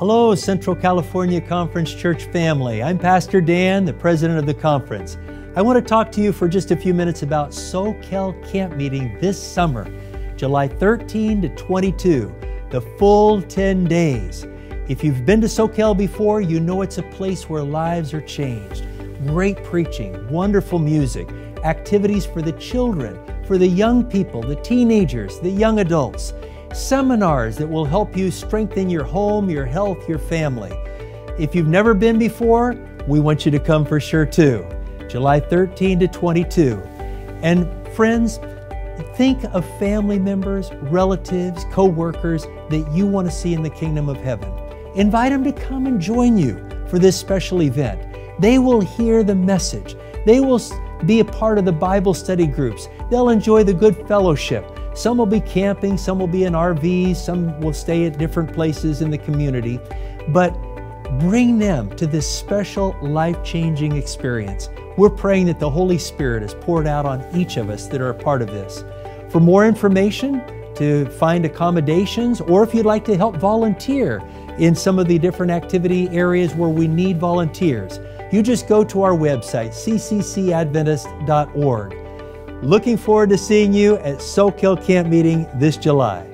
Hello, Central California Conference Church family. I'm Pastor Dan, the president of the conference. I want to talk to you for just a few minutes about Soquel Camp Meeting this summer, July 13 to 22, the full 10 days. If you've been to Soquel before, you know it's a place where lives are changed. Great preaching, wonderful music, activities for the children, for the young people, the teenagers, the young adults seminars that will help you strengthen your home, your health, your family. If you've never been before, we want you to come for sure too. July 13 to 22. And friends, think of family members, relatives, co workers that you want to see in the kingdom of heaven. Invite them to come and join you for this special event. They will hear the message, they will be a part of the Bible study groups, they'll enjoy the good fellowship. Some will be camping, some will be in RVs, some will stay at different places in the community. But bring them to this special life changing experience. We're praying that the Holy Spirit is poured out on each of us that are a part of this. For more information, to find accommodations, or if you'd like to help volunteer in some of the different activity areas where we need volunteers, you just go to our website, cccadventist.org. Looking forward to seeing you at Soquel Camp Meeting this July.